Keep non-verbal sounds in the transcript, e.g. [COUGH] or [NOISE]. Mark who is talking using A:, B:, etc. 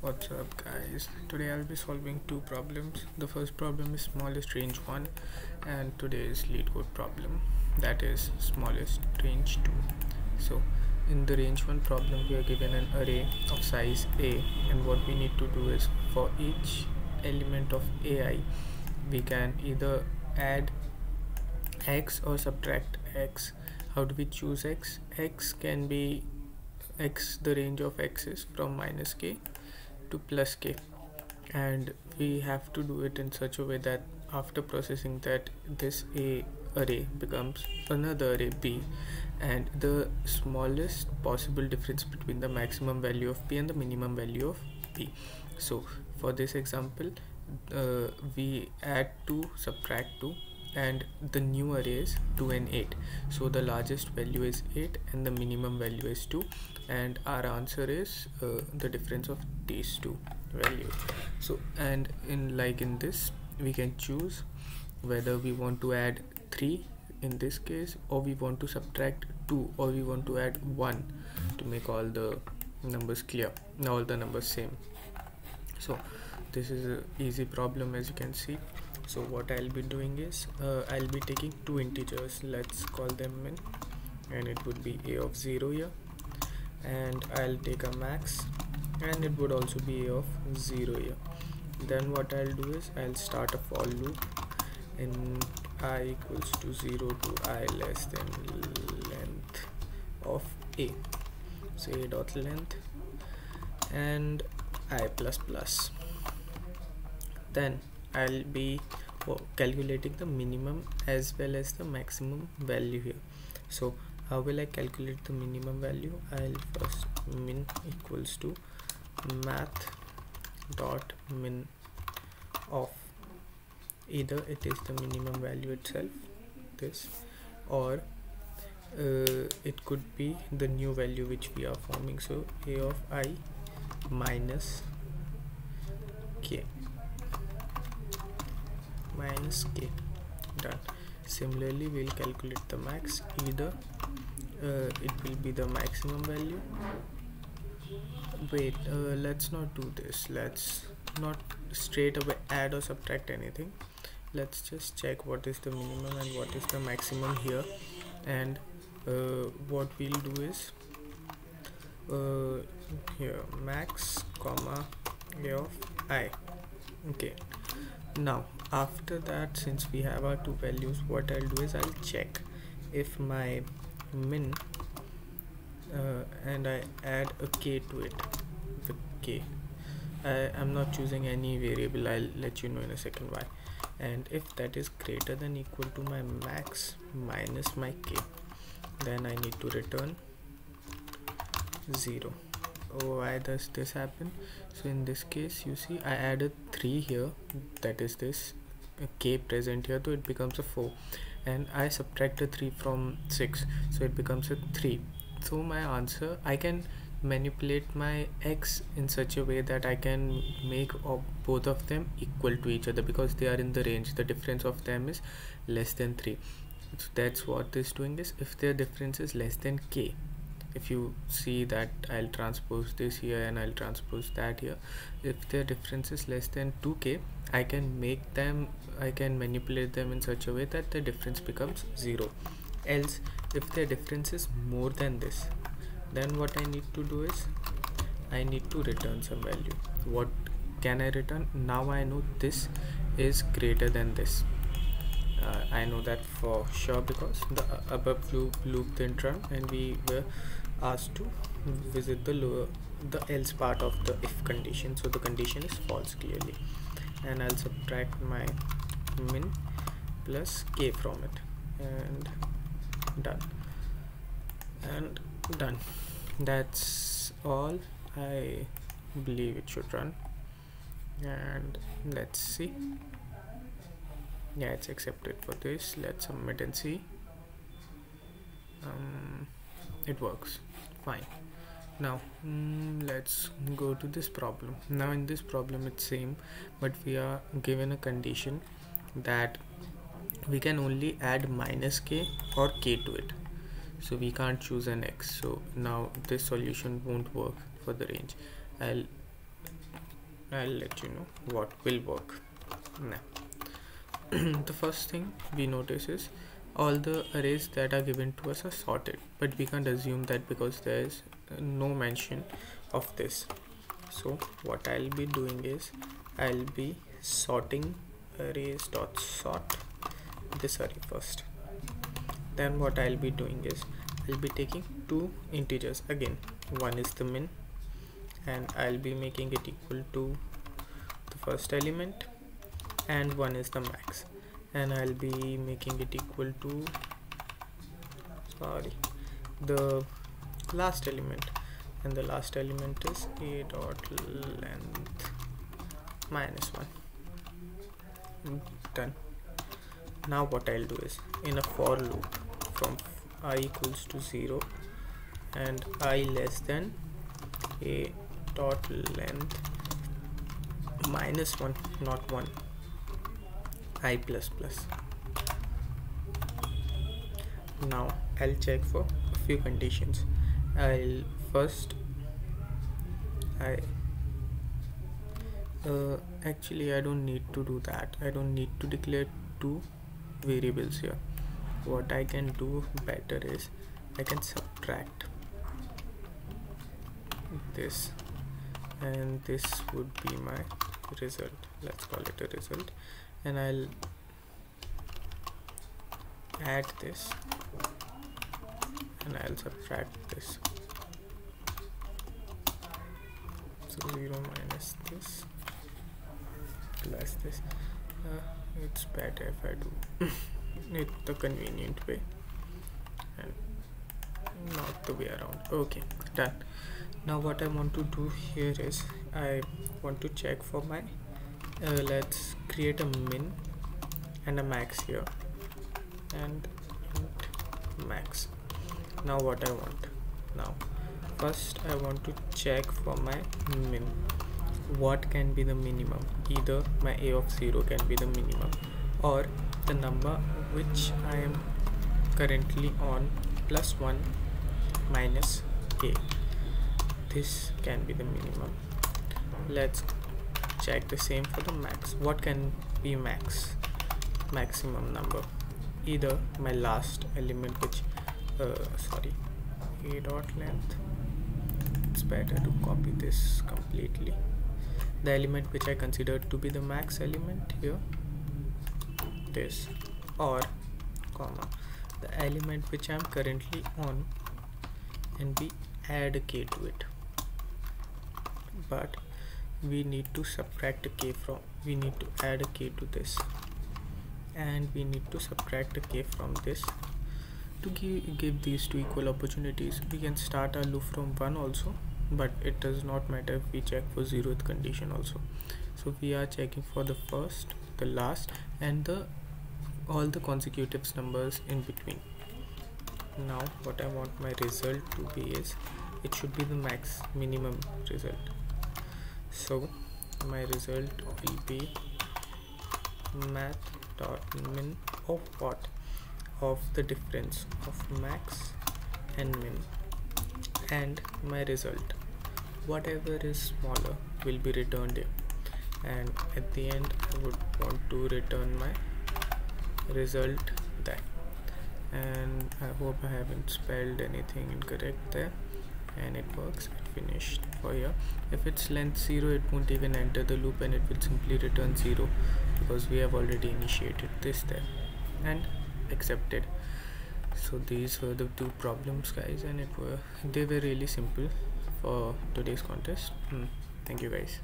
A: what's up guys? Today i'll be solving two problems. The first problem is smallest range 1 and today's LeetCode problem. That is smallest range 2 so in the range 1 problem we are given an array of size a and what we need to do is for each element of ai we can either add x or subtract x. How do we choose x? X can be x the range of x is from minus k to plus k. And we have to do it in such a way that after processing that this a array becomes another array b. And the smallest possible difference between the maximum value of b and the minimum value of b. So for this example uh, we add 2 subtract 2 and the new array is 2 and 8 so the largest value is 8 and the minimum value is 2 and our answer is uh, the difference of these two values. So and in like in this we can choose whether we want to add 3 in this case or we want to subtract 2 or we want to add 1 to make all the numbers clear now all the numbers same. So this is a easy problem as you can see so what I'll be doing is uh, I'll be taking two integers let's call them min and it would be a of 0 here. And I'll take a max and it would also be a of 0 here. Then what I'll do is I'll start a for loop in i equals to 0 to i less than length of a. So a dot length and i plus plus. Then I'll be calculating the minimum as well as the maximum value here. So how will I calculate the minimum value? I'll first min equals to math dot min of either it is the minimum value itself this or uh, it could be the new value which we are forming. So a of i minus k minus k. Done. Similarly we'll calculate the max. Either uh, it will be the maximum value. Wait uh, let's not do this. Let's not straight away add or subtract anything. Let's just check what is the minimum and what is the maximum here. And uh, what we'll do is uh, here max comma a of i. Okay. Now after that since we have our two values what I'll do is I'll check if my min uh, and I add a k to it the k. I am not choosing any variable. I'll let you know in a second why. And if that is greater than equal to my max minus my k then I need to return 0 why does this happen? So in this case you see I added 3 here. That is this k present here so it becomes a 4 and I subtract a 3 from 6 so it becomes a 3 so my answer I can manipulate my x in such a way that I can make both of them equal to each other because they are in the range. The difference of them is less than 3 so that's what this doing is if their difference is less than k if you see that I'll transpose this here and I'll transpose that here if their difference is less than 2k I can make them I can manipulate them in such a way that the difference becomes 0 else if their difference is more than this then what I need to do is I need to return some value. What can I return? Now I know this is greater than this. Uh, I know that for sure because the above loop loop didn't run and we were asked to visit the lower the else part of the if condition. So the condition is false clearly. And I'll subtract my min plus k from it. And done. And done. That's all I believe it should run. And let's see. Yeah it's accepted for this. Let's submit and see. Um, it works fine. Now mm, let's go to this problem. Now in this problem it's same but we are given a condition that we can only add minus k or k to it. So we can't choose an x. So now this solution won't work for the range. I'll I'll let you know what will work. Now [CLEARS THROAT] the first thing we notice is all the arrays that are given to us are sorted but we can't assume that because there is uh, no mention of this. So what I'll be doing is I'll be sorting arrays dot sort this array first. Then what I'll be doing is I'll be taking two integers again. One is the min and I'll be making it equal to the first element and one is the max and I'll be making it equal to sorry the last element. And the last element is a dot length minus 1 hmm, done. Now what I'll do is in a for loop from i equals to 0 and i less than a dot length minus 1 not 1 i plus plus. Now I'll check for a few conditions. I'll first I uh, actually I don't need to do that. I don't need to declare two variables here. What I can do better is I can subtract this and this would be my result. Let's call it a result and I'll add this. And I'll subtract this. So 0 minus this plus this. Uh, it's better if I do [LAUGHS] it the convenient way and not the way around. Okay done. Now what I want to do here is I want to check for my uh, let's create a min and a max here and max. Now what I want? Now first I want to check for my min. What can be the minimum? Either my a of 0 can be the minimum or the number which I am currently on plus 1 minus a. This can be the minimum. Let's check the same for the max. What can be max? Maximum number. Either my last element which uh, sorry a dot length. It's better to copy this completely. The element which I consider to be the max element here this or comma the element which I'm currently on and we add k to it. But we need to subtract k from we need to add a k to this. And we need to subtract k from this. To give, give these two equal opportunities we can start our loop from 1 also but it does not matter if we check for zeroth condition also. So we are checking for the first the last and the all the consecutives numbers in between. Now what I want my result to be is it should be the max minimum result so my result will be math dot min of what? Of the difference of max and min. And my result. Whatever is smaller will be returned here. And at the end I would want to return my result there. And I hope I haven't spelled anything incorrect there. And it works finished for here. If it's length 0 it won't even enter the loop and it will simply return 0 because we have already initiated this step and accepted. So these were the two problems guys and it were they were really simple for today's contest. Hmm. thank you guys